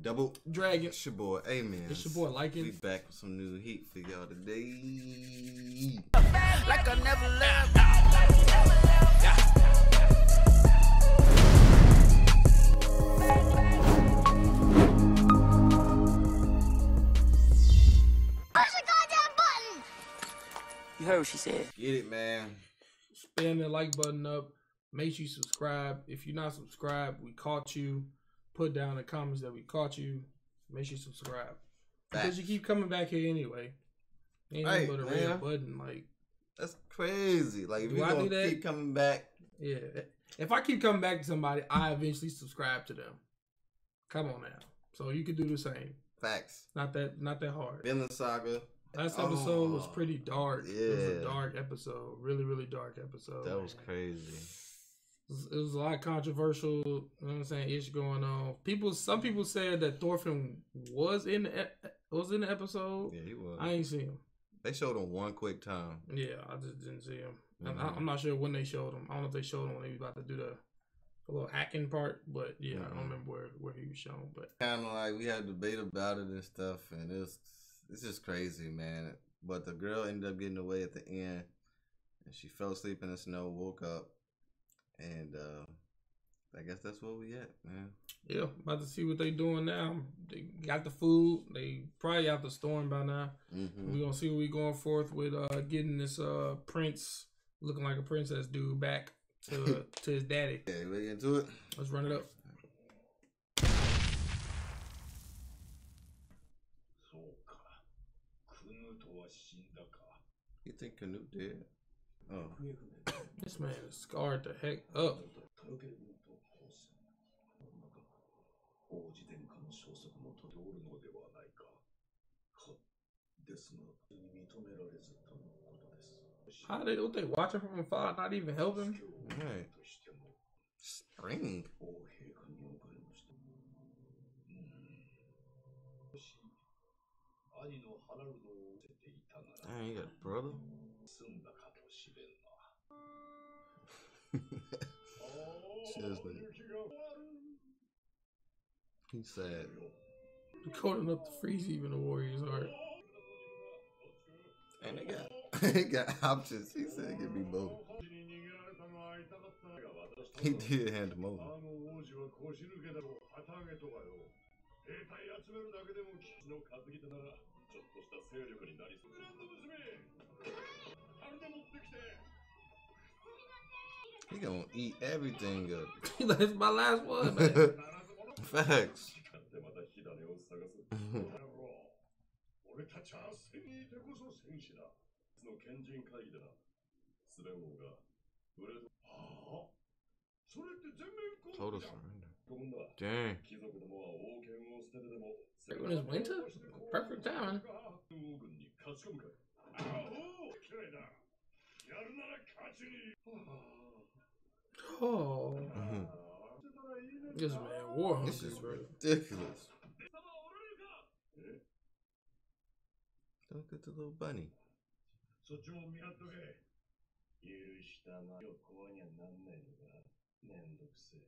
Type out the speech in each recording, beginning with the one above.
Double Dragon. It's your boy, Amenz. It's your boy, Lycan. We back with some new heat for y'all today. like I never left. Push the goddamn button! You heard what she said. Get it, man. Spam the like button up. Make sure you subscribe. If you're not subscribed, we caught you. Put down in the comments that we caught you. Make sure you subscribe. Because you keep coming back here anyway. Ain't nothing Right, but a man. red button. Like, That's crazy. Like, if you I gonna that? keep coming back, yeah. If I keep coming back to somebody, I eventually subscribe to them. Come on now. So you could do the same. facts. Not that not that hard. Vinland Saga. Last episode was Oh, pretty dark. It was a yeah. dark episode. Really, really dark episode. That was crazy. It was, a lot of controversial. You know what I'm saying? Ish going on. People, some people said that Thorfinn was in the, was in the episode. Yeah, he was. I ain't see him. They showed him one quick time. Yeah, I just didn't see him. And I. I'm not sure when they showed him. I don't know if they showed him when they was about to do the, the little hacking part. But yeah, I Mhm. don't remember where, where he was shown. But Kind of like we had debate about it and stuff, and it's it's just crazy, man. But the girl ended up getting away at the end, and she fell asleep in the snow, woke up, and uh, I guess that's where we at, man. Yeah, about to see what they doing now. They got the food. They probably out the storm by now. Mm-hmm. We're gonna see what we going forth with uh, getting this uh, prince looking like a princess dude back to to his daddy. Yeah, we get into it. Let's run it up. You think Canute dead? Oh. This man is scarred the heck up. How did they watch it from afar, not even help him? Right. String. Dang, you got a brother. He's sad. Cold enough to freeze even the Warriors heart. And they got they got options. He said give me both. He did hand him あ over. He gonna eat everything up. That's my last one, man. Facts. Total surrender. Dang. When it's winter? Perfect time, timing. Oh, Mhm. this man war This hungry, is bro. ridiculous. Look at the little bunny. そっちも見張っとけ許したま横にはなんないのがめんどくせえ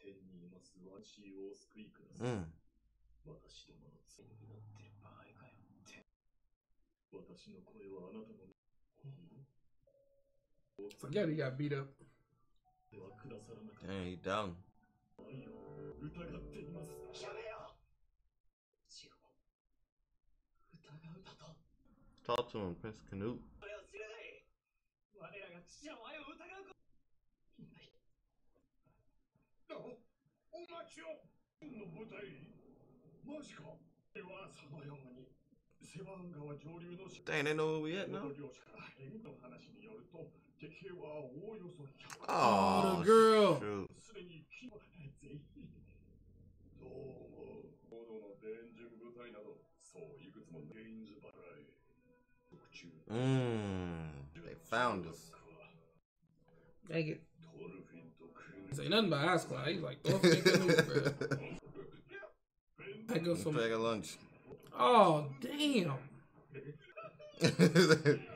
天にいます私をお救いください、Mm. 私どもの罪になってる場合かよって私の声はあなたの Forget he got beat up. Dang, he down. Talk to him, Prince Canute. Dang, they know where we at now. Oh, girl. Mmm. They found us. Dang it. Say nothing but high squad. He's like, go pick a move, bro. Pick a lunch. Oh, damn.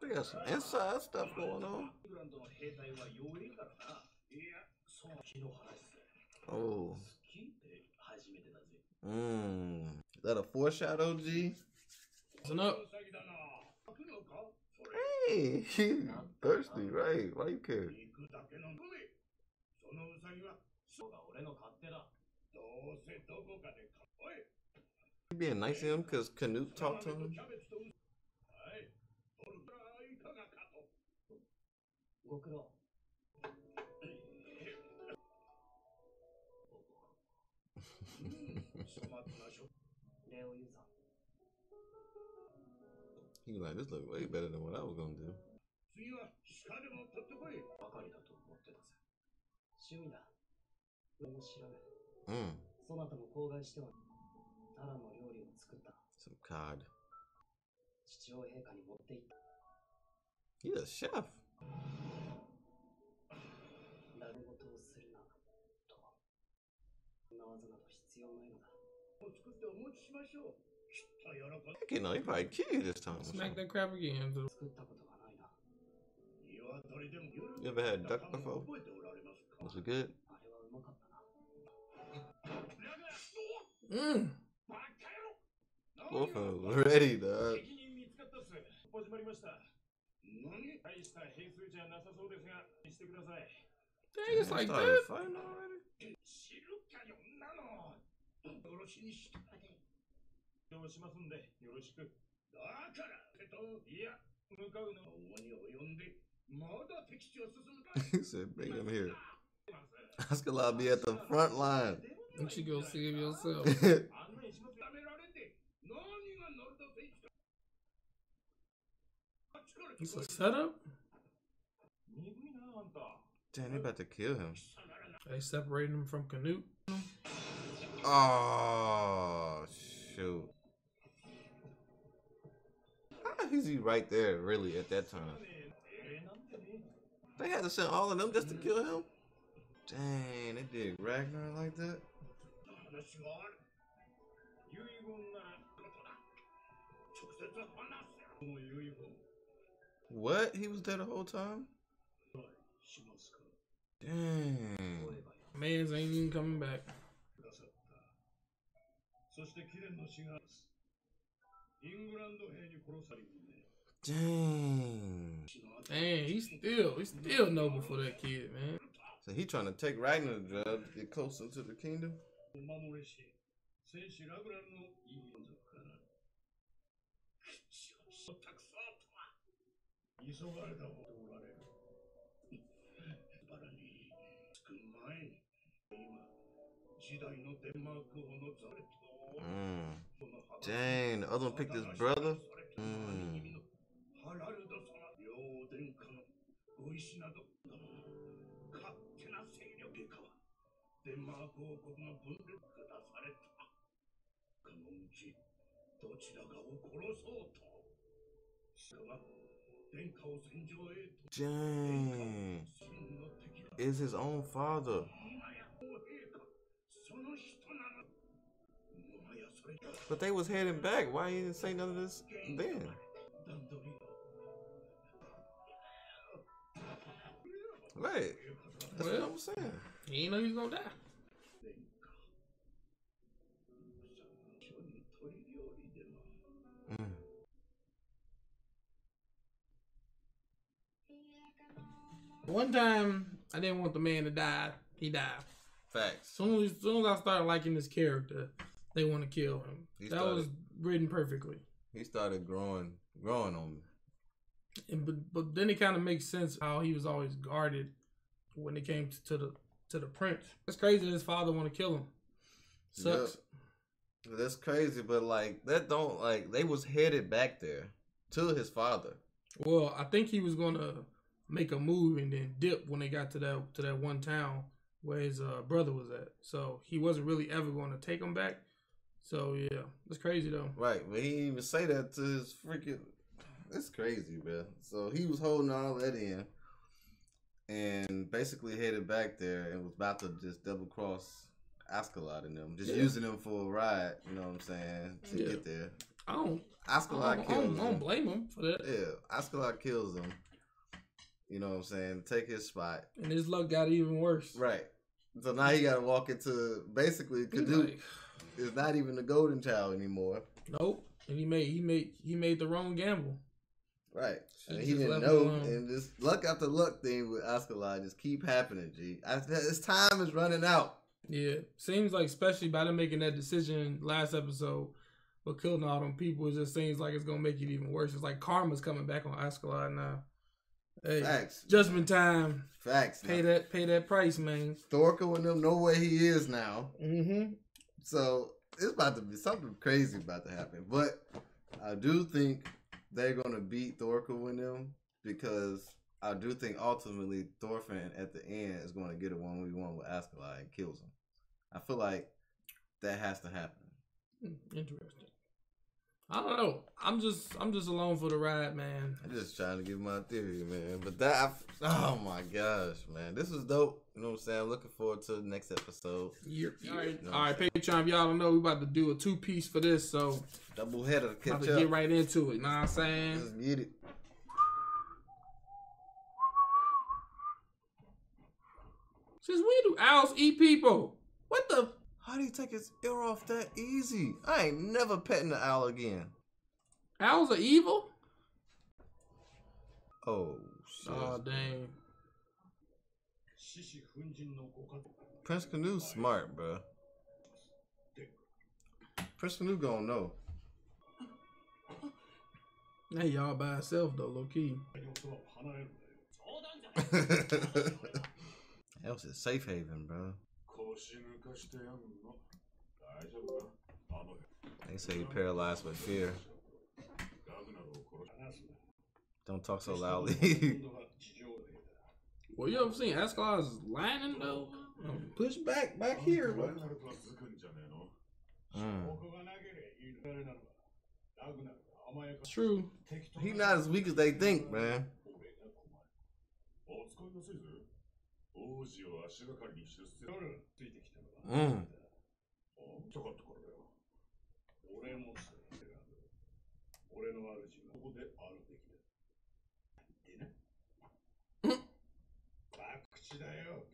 They got some inside stuff going on. Oh. Mmm. Is that a foreshadow, G? Listen up. Hey, thirsty, right? Why you care? being nice to him because Canute talked to him? he was like, this looks way better than what I was gonna do. Mm. タラの料理を作った。 Some cod. 父親陛下に持って行った。 He's a chef. ダメ事をするな。と。そんな技など必要ないのだ。もう作ってお持ちしましょうきっと喜ぶ Heck, you know, he probably killed you this time. or Smack something. that crap again. 作ったことがないな。鶏でも夜 You ever had duck before? 覚えておられますか Was it good? あ れはうまかったな。 Mm. バカ野郎 Wolf was ready, dog. 敵に見つかったっす始まりました何大した兵数じゃなさそうですがしてください Dang, it's like started that. fighting already? 知るかよんなのよろしにしてどうしますんでよろしくだからえっといや向かうの王に及んでまだ敵地を進むか he said, bring him here. Ascalon be at the front line. You should go save yourself. It's a setup? Damn, they about to kill him. They separating him from Canute. Oh, shoot. How is he right there, really, at that time? They had to send all of them just to kill him? Dang, they did Ragnar like that? What? He was there the whole time? Damn. Man's ain't even coming back. Dang. Dang, he's still he's still noble for that kid, man. So he trying to take Ragnar to get closer to the kingdom. 急がれた方でおられるバラにつく前に今時代のデンマーク王のザレット Mm. Dang, the other one picked his brother? Mm. ハラルド様両殿下のご意志など勝手な勢力下はデンマーク王国の分裂下されたこのうちどちらかを殺そうとそれが殿下を戦場へと Dang. Is his own father. But they was heading back. Why he didn't say none of this then? Right. That's well, what I'm saying. He didn't know he was gonna die. One time, I didn't want the man to die. He died. Facts. soon as, soon as I started liking this character, they want to kill him. He that was written perfectly. He started growing, growing on me. And but but then it kind of makes sense how he was always guarded when it came to, to the to the prince. It's crazy that his father want to kill him. Sucks. That's crazy, but like that don't like they was headed back there to his father. Well, I think he was gonna make a move and then dip when they got to that to that one town where his uh, brother was at. So he wasn't really ever going to take him back. So yeah, it's crazy though. Right, but he didn't even say that to his freaking. It's crazy, bro. So he was holding all that in, and basically headed back there and was about to just double cross Askeladd and them, just Yeah. using them for a ride. You know what I'm saying to Yeah. get there. I don't, I Askeladd don't, I don't, I don't blame him for that. Yeah, Askeladd kills him. You know what I'm saying? Take his spot. And his luck got even worse. Right. So now he got to walk into basically He's Kaduk like, is not even the golden child anymore. nope. And he made he made he made the wrong gamble. Right. And he didn't know. And this luck after luck thing with Askeladd just keep happening, G. I, his time is running out. Yeah, seems like especially by them making that decision last episode, but killing all them people, it just seems like it's gonna make it even worse. It's like karma's coming back on Askeladd now. Hey, Facts. judgment time. Facts. Pay that, pay that price, man. Thorkel and them know where he is now. Mm-hmm. So it's about to be something crazy about to happen. But I do think they're gonna beat Thorkel and them because I do think ultimately Thorfinn at the end is gonna get a one v one with Askeladd and kills him. I feel like that has to happen. Interesting. I don't know. I'm just, I'm just along for the ride, man. I'm just trying to give my theory, man. But that, oh my gosh, man, this was dope. You know what I'm saying? I'm looking forward to the next episode. All right, No, all right, Patreon. If y'all don't know, we about to do a two piece for this, so Double header, about catch to up. get right into it. You know what I'm saying? Let's get it. Since we do owls eat people? What the? How do you take his ear off that easy? I ain't never petting an owl again. Owls are evil? Oh, shit. Oh, dang. Prince Canute's smart, bro. Prince Canute gonna know. Hey, y'all by itself though, low key. that was a safe haven, bro. They say you paralyzed with fear. Don't talk so loudly. well, you ever seen Askeladd lining though? Push back, back here. But... Mm. True. He's not as weak as they think, man. 王子を足がかりに出世。あるついてきたのはう。ん。っとこれだよ。俺もそれが俺の主がここであるべきだ。でな博打だよ。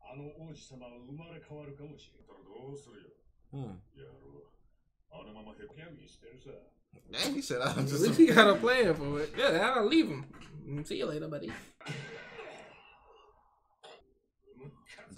あの王子様は生まれ変わるかもしれん。たらどうするよ。Mm. やろう。あのままヘッキャンギしてるさ。Dang, he said, "I'm At just." least he got a plan for it. Yeah, I'll leave him. Mm, See you later, buddy. Is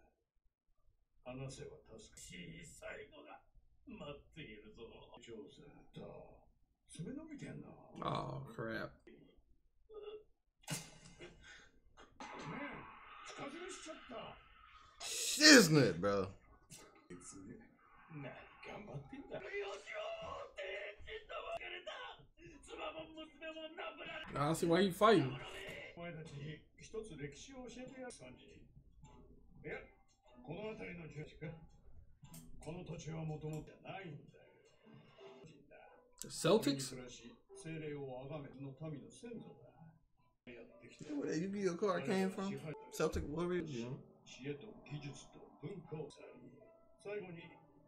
話せば助かる小さいのが待っているぞ。調査と爪伸びてんの Oh crap. 深爪しちゃった。Shiznit, bro. な頑張ってんだ。よしようってちっと別れた。妻も娘もなぶられ I don't see why he fighting. お前たちに一つ歴史を教えてやる。感じいやこの辺りの住地かこの土地はもともとないんだよ。Celtics? 精霊を崇めの民の先祖だ。やってきて。Where that Yu-Gi-Oh card came from? Celtic Warriors. 知恵と技術と文化をさり最後に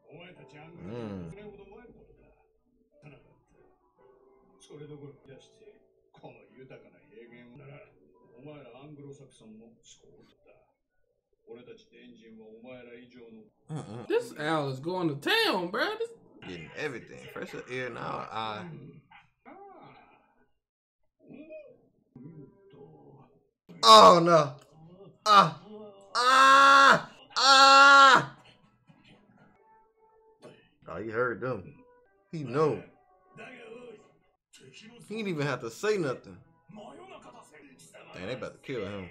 お前たちアングうん。ル9年ほど前のことだ。たなかった。それどころか出してこの豊かな平原ならお前らアングロサクソンもそう Uh-uh. This Al is going to town, bro. This... Getting everything. Fresh air now. I. Oh no. Ah. Ah. Ah. Oh, he heard them. He know. He didn't even have to say nothing. Damn, they about to kill him.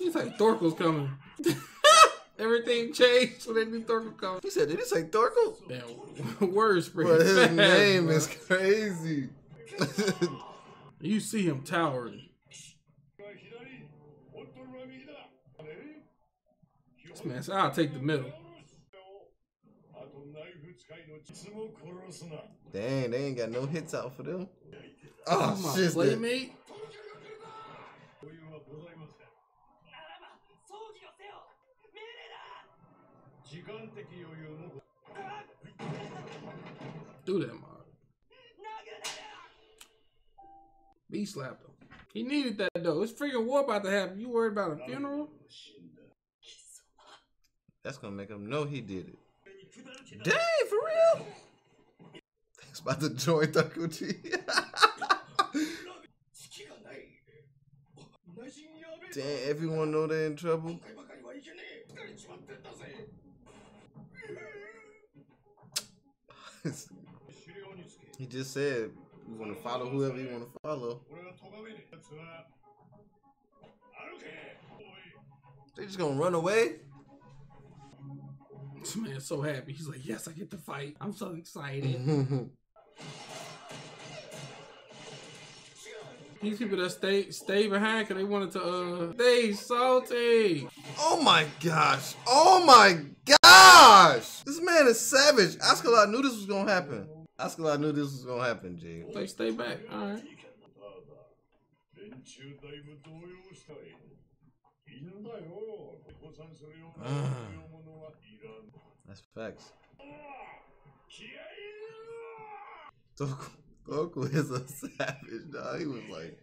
He's like, Thorkel's coming. Everything changed when that new Thorkel comes. He said, did he say Thorkel? Damn, word spread his fast, name bro. is crazy. you see him towering. This man said, I'll take the middle. Dang, they ain't got no hits out for them. Oh, oh my shit, playmate. 時間的余裕も Do that, Mark. 殴れ B slapped him. He needed that though. It's freaking war about to happen. You worried about a funeral? 死んだ That's gonna make him know he did it. Dang, for real? Thanks about to join Takuchi. 隙がない内心やべ Damn, everyone know they're in trouble. he just said you want to follow whoever you want to follow. They just gonna run away. This man's so happy. He's like, "Yes, I get to fight. I'm so excited." These people that stay stay behind because they wanted to uh they salty. Oh my gosh! Oh my gosh! This man is savage. Askeladd knew this was gonna happen. Askeladd knew this was gonna happen, Jay. They stay back. All right. Ah. That's facts. So cool. Goku is a savage, dog. He was like.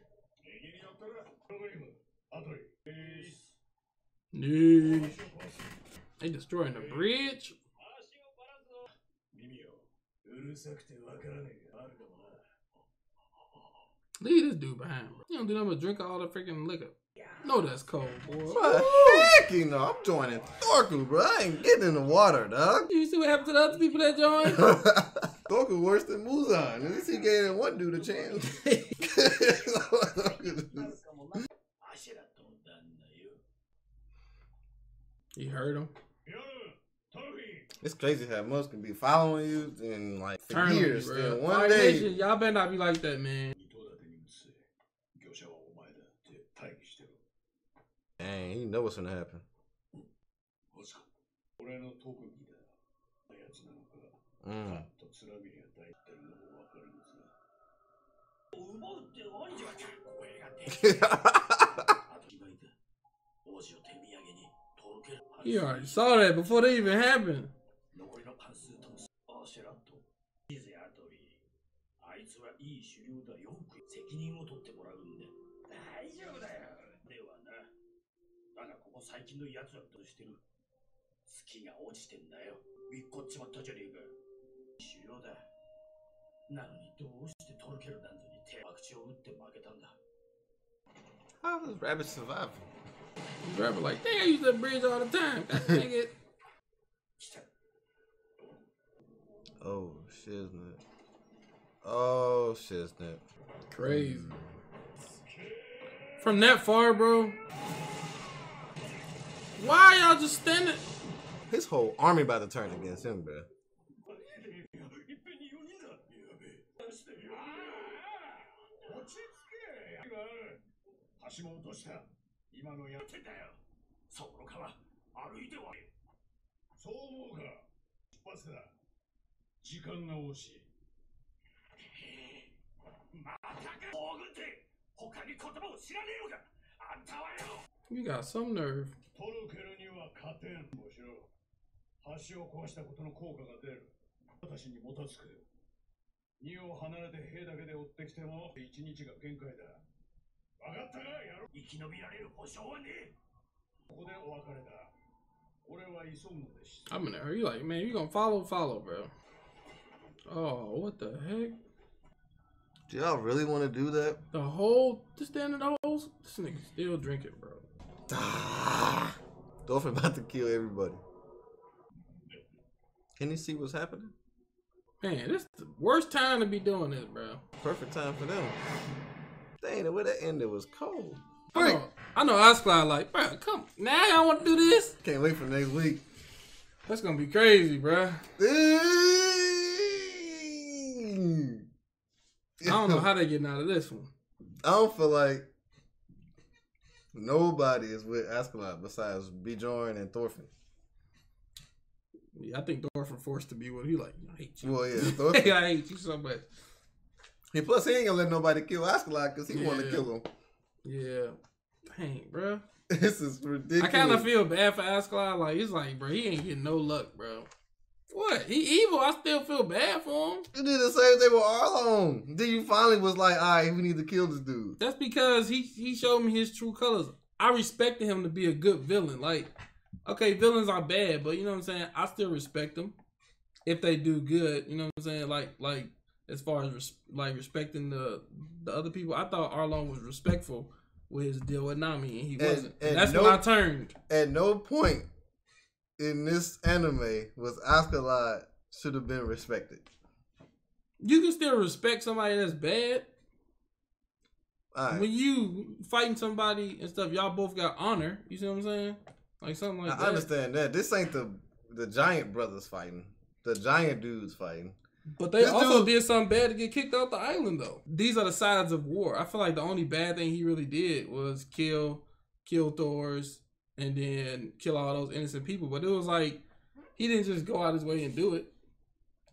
Dude. They destroying the bridge? Leave this dude behind, bro. You don't do nothing but drink all the freaking liquor. No, that's cold, boy. Heck, you know, I'm joining Thorkel, bro. I ain't getting in the water, dog. You see what happened to the other people that joined? Thorkel worse than Muzan. At least he gave that one dude a chance. you heard him? It's crazy how much can be following you in like Turn years. Me, one day, y'all better not be like that, man. Dang, you know what's gonna happen. Mm. you already saw that before they even happened. ここ最近の奴らとしてる月が落ちてんだよびっこっちまったじゃねえか狩猟だなのにどうしてトルケル団ズに手爆地を打って負けたんだ How does Rabbit survive? The rapper like, dang, I use that bridge all the time. God dang it. 来た Oh, shiznit. Oh, shiznit. Crazy. From that far, bro. Why y'all just standing? His whole army about to turn against him, bro. You got some nerve. トルケルには勝てんもしろ橋を壊したことの効果が出る私にもたつく2を離れて兵だけで追ってきても1日が限界だ分かったかやろ生き延びられる保証はねえここでお別れだ俺は急ぐのです I'm in there. You like, man, you gonna follow, follow, bro. Oh, what the heck? Do y'all really want to do that? The whole, just the end of the whole, this nigga still drinking, bro. Thorfinn about to kill everybody. Can you see what's happening? Man, this is the worst time to be doing this, bro. Perfect time for them. Dang, the way that ended was cold. I know, I know Oscar like, bro, come, now y'all want to do this? Can't wait for next week. That's gonna be crazy, bro. I don't know how they getting out of this one. I don't feel like nobody is with Askeladd besides Bjorn and Thorfinn. Yeah, I think Thorfinn forced to be with. He like, I hate you. Well, yeah, Thorfinn. I hate you so much. And plus, he ain't gonna let nobody kill Askeladd because he want to kill him. Yeah, dang, bro. This is ridiculous. I kind of feel bad for Askeladd. Like he's like, bro, he ain't getting no luck, bro. What? He evil. I still feel bad for him. You did the same thing with Arlong. Then you finally was like, all right, we need to kill this dude. That's because he he showed me his true colors. I respected him to be a good villain. Like, okay, villains are bad, but you know what I'm saying. I still respect them if they do good. You know what I'm saying? Like, like as far as res- like respecting the the other people, I thought Arlong was respectful with his deal with Nami, and he wasn't. And, and that's no- when I turned. At no point in this anime was Askeladd should have been respected. You can still respect somebody that's bad. Right. When you fighting somebody and stuff, y'all both got honor. You see what I'm saying? Like something like I that. I understand that. This ain't the the giant brothers fighting. The giant dudes fighting. But they This also dude- did something bad to get kicked off the island, though. These are the sides of war. I feel like the only bad thing he really did was kill, kill Thor's, and then kill all those innocent people. But it was like he didn't just go out his way and do it.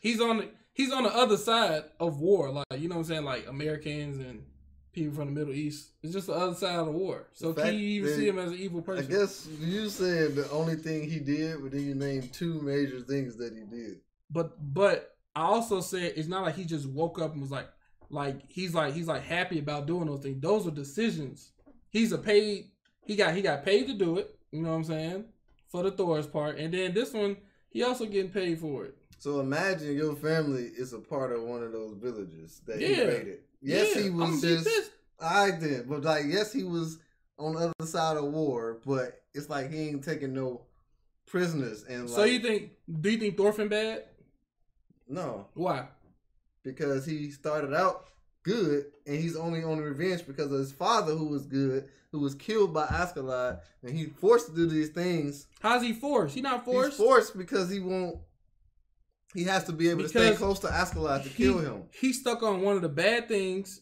He's on the he's on the other side of war, like you know what I'm saying, like Americans and people from the Middle East. It's just the other side of the war. So The can you even see him as an evil person? I guess you said the only thing he did, but then you named two major things that he did. But but I also said it's not like he just woke up and was like like he's like he's like happy about doing those things. Those are decisions. He's a paid he got he got paid to do it, you know what I'm saying? For the Thor's part. And then this one, he also getting paid for it. So imagine your family is a part of one of those villages that he Yeah. raided. Yes, Yeah, he was just. I did, but like yes, he was on the other side of war, but it's like he ain't taking no prisoners and like So you think do you think Thorfinn bad? no Why? because he started out good and he's only on revenge because of his father who was good, who was killed by Askeladd, and he forced to do these things. How's he forced? He not forced. He's forced because he won't. He has to be able to stay close to Askeladd to he, kill him. He stuck on one of the bad things.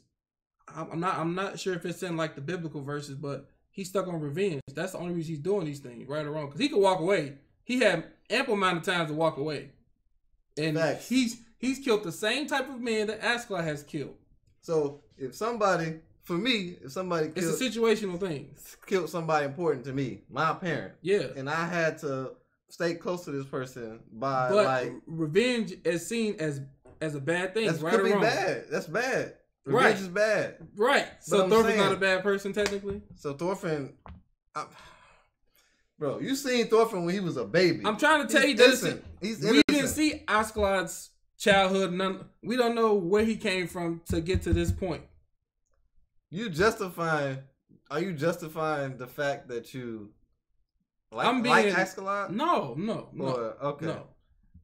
I'm I'm not. I'm not sure if it's in like the biblical verses, but he's stuck on revenge. That's the only reason he's doing these things, right or wrong. Because he could walk away. He had ample amount of time to walk away, and Facts. he's he's killed the same type of man that Askeladd has killed. So if somebody, for me, if somebody It's a situational thing. killed somebody important to me, my parent, Yeah, and I had to stay close to this person by but like revenge is seen as as a bad thing, that right could or be wrong. bad. That's bad. Revenge Right. is bad. Right. So I'm Thorfinn's saying- not a bad person technically. So Thorfinn, I, bro, you seen Thorfinn when he was a baby. I'm trying to tell He's you this. innocent. He's we didn't see Askeladd's childhood. None. We don't know where he came from to get to this point. You justifying? Are you justifying the fact that you like I'm like being- Askeladd? No, no, no, Or- okay. no.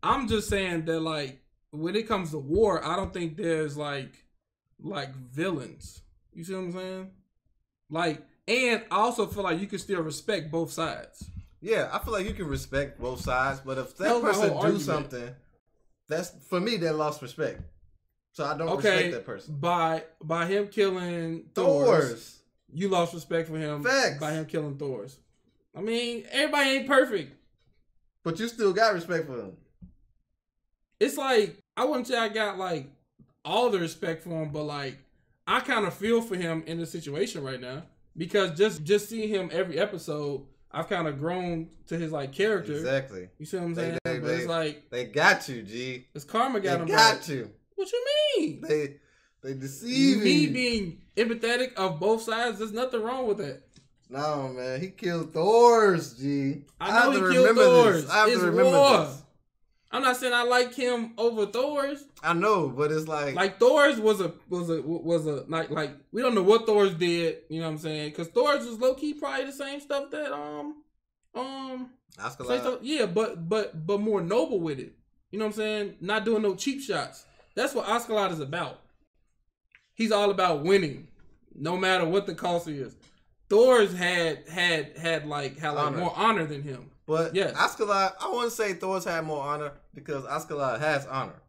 I'm just saying that like when it comes to war, I don't think there's like like villains. You see what I'm saying? Like, and I also feel like you can still respect both sides. Yeah, I feel like you can respect both sides, but if That that person do something, that's for me that lost respect. So I don't Okay, respect that person. by by him killing Thor's, Thor's. you lost respect for him Facts. by him killing Thor's. I mean, everybody ain't perfect. But you still got respect for him. it's like I wouldn't say I got like all the respect for him, but like I kind of feel for him in the situation right now because just just seeing him every episode, I've kind of grown to his like character. Exactly. You see what I'm saying? they- but it's like They got you, G. it's karma They got him. got back. you. What you mean? They they deceive Me being empathetic of both sides, there's nothing wrong with that. No, man, he killed Thor's, G. I know have he to killed remember Thor's. This. I have It's to remember war. this. I'm not saying I like him over Thor's. I know, but it's like, Like Thor's was a was a was a like like we don't know what Thor's did. You know what I'm saying? Because Thor's was low key probably the same stuff that um um Oscar stuff, yeah, but but but more noble with it. You know what I'm saying? Not doing no cheap shots. That's what Oscar is about. He's all about winning, no matter what the cost is. Thor's had had had like had like Honor. more honor than him. But Yes. Askeladd, I wouldn't say Thor's had more honor because Askeladd has honor,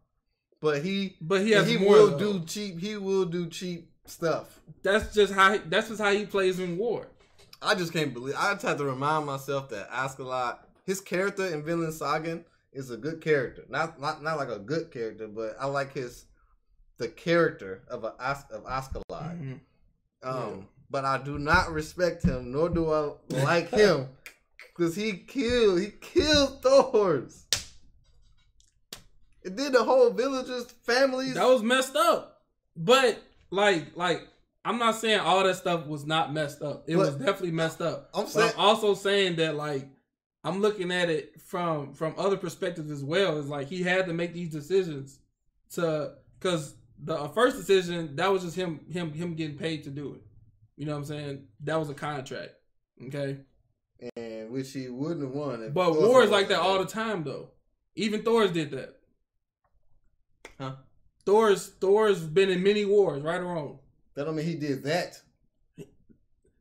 but he But he has he will though. do cheap. He will do cheap stuff. That's just how. He, that's just how he plays in war. I just can't believe. I just have to remind myself that Askeladd, his character in Vinland Saga is a good character. Not not not like a good character, but I like his the character of a of Askeladd. Um, but I do not respect him, nor do I like him, because he killed he killed Thor's. It did the whole villagers, families. That was messed up. But like like I'm not saying all that stuff was not messed up. It was definitely messed up. I'm But saying, I'm also saying that like I'm looking at it from from other perspectives as well. It's like he had to make these decisions to because the uh, first decision that was just him him him getting paid to do it. You know what I'm saying? That was a contract. Okay. and which he wouldn't have won. But Thor war is like that all the time though. Even Thor's did that. Huh? Thor's Thor's been in many wars, right or wrong. That don't mean he did that.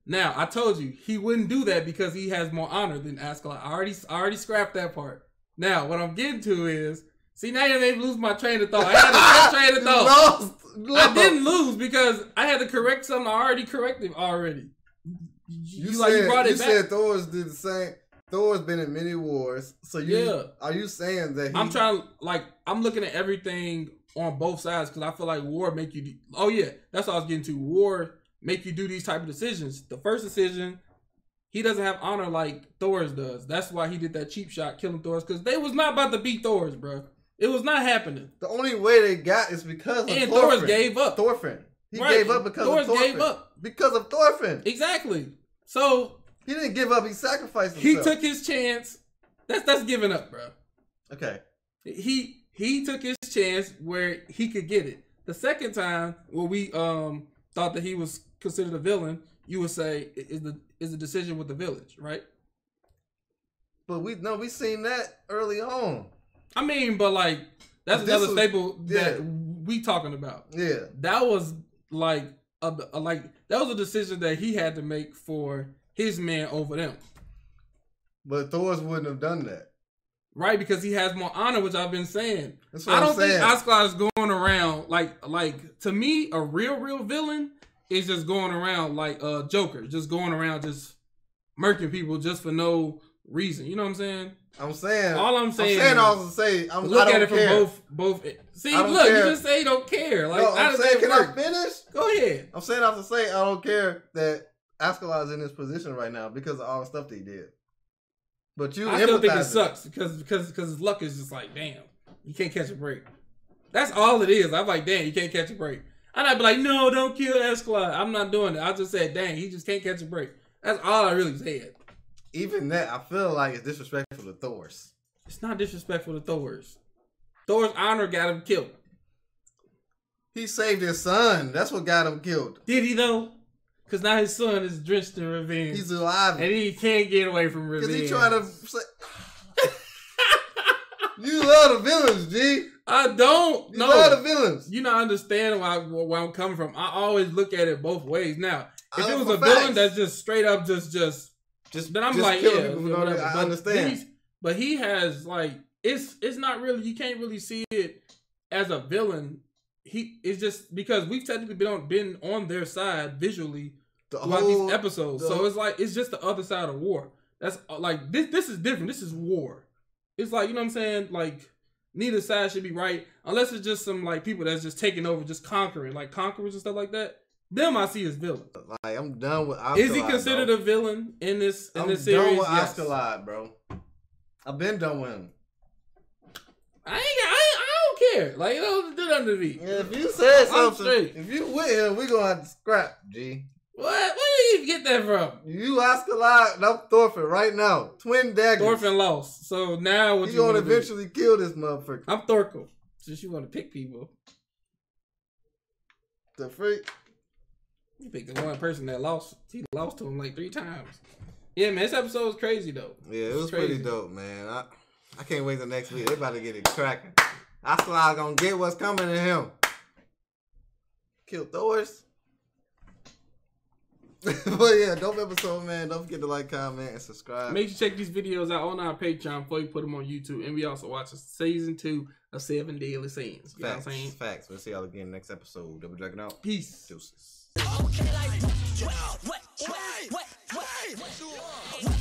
Now I told you he wouldn't do that because he has more honor than Askeladd. I already I already scrapped that part. Now what I'm getting to is see now me lose my train of thought. I had a train of thought. lost. I didn't lose because I had to correct something I already corrected already. You, You, said like you brought it you back. said Thor's did the same. Thor's been in many wars. So you Yeah. are you saying that he, I'm trying like I'm looking at everything on both sides because I feel like war make you. Do, oh yeah, that's what I was getting to. War make you do these type of decisions. The first decision, he doesn't have honor like Thor's does. That's why he did that cheap shot killing Thor's because they was not about to beat Thor's, bro. It was not happening. the only way they got is because of And Thorfinn. Thor's gave up. Thorfinn. He Right. gave up because Thor's of Thorfinn. gave up. because of Thorfinn. Exactly. So He didn't give up. He sacrificed Himself. he took his chance. That's that's giving up, bro. okay. he he took his chance where he could get it. The second time where we um thought that he was considered a villain, you would say is the is the decision with the village, right? But we no, we seen that early on. I mean, but like that's This another was- staple that we talking about. Yeah. That was like a, a- like that was a decision that he had to make for his men over them, But Thor's wouldn't have done that. right? Because he has more honor, which I've been saying. That's what I don't think saying. Askeladd is going around like like to me a real real villain is just going around like a Joker, just going around just murking people just for no reason. You know what I'm saying? I'm saying. All I'm saying I'm saying all to say. I'm, Look I don't at it from care. both both. See, look, care. you just say you don't care. Like no, I'm saying, can work? I finish? Go ahead. I'm saying I have to say I don't care that Askeladd is in this position right now because of all the stuff they did. But you, I still think it sucks because because because his luck is just like damn, you can't catch a break. That's all it is. I'm like, damn, you can't catch a break. And I'd be like, no, don't kill Askeladd. I'm not doing it. I just said, dang, he just can't catch a break. That's all I really said. Even that, I feel like it's disrespectful to Thor's. It's not disrespectful to Thor's. Thor's honor got him killed. He saved his son. That's what got him killed. Did he though? Because now his son is drenched in revenge, He's alive. and he can't get away from revenge. Because he trying to you love the villains, G. I don't You know. love the villains. You not understand why where I'm coming from. I always look at it both ways. Now, if I it was a for villain that's just straight up just just just then I'm just like, yeah, whatever. I But understand. But he has like it's it's not really you can't really see it as a villain. He it's just because we've technically been on been on their side visually The throughout whole- these episodes. the- so it's like it's just the other side of war. That's uh, like this this is different. This is war. It's like, you know what I'm saying? Like neither side should be right unless it's just some like people that's just taking over, just conquering, like conquerors and stuff like that. Them I see as villains. Like I'm done with. Is he considered bro. a villain in this in I'm this done series? with Yes. Askeladd, bro. I've been done with him. I ain't I, I don't care. Like you know, do nothing to me. Yeah, if you said I'm something, if you with him, we gonna have to scrap, G. What? Where did you even get that from? You Oscar Locke, and I'm Thorfinn right now. Twin daggers. Thorfinn lost. So now what you you gonna eventually kill this motherfucker. I'm Thorkel. Since you want to pick people, The freak. you picked the one person that lost. He lost to him like three times. Yeah, man, this episode was crazy though. Yeah, it was It's crazy. pretty dope, man. I, I can't wait till next week. They about to get it cracking. Oscar Locke gonna get what's coming to him. Kill Thor's but yeah, dope episode, man. Don't forget to like, comment, and subscribe. Make sure you check these videos out on our Patreon before you put them on YouTube. And we also watch season two of Seven Deadly Sins. You facts, know what I'm saying? Facts. We'll see y'all again next episode. Double Dragon out. Peace. Deuces. Okay, like, what, what, what, what, what, what, what, what,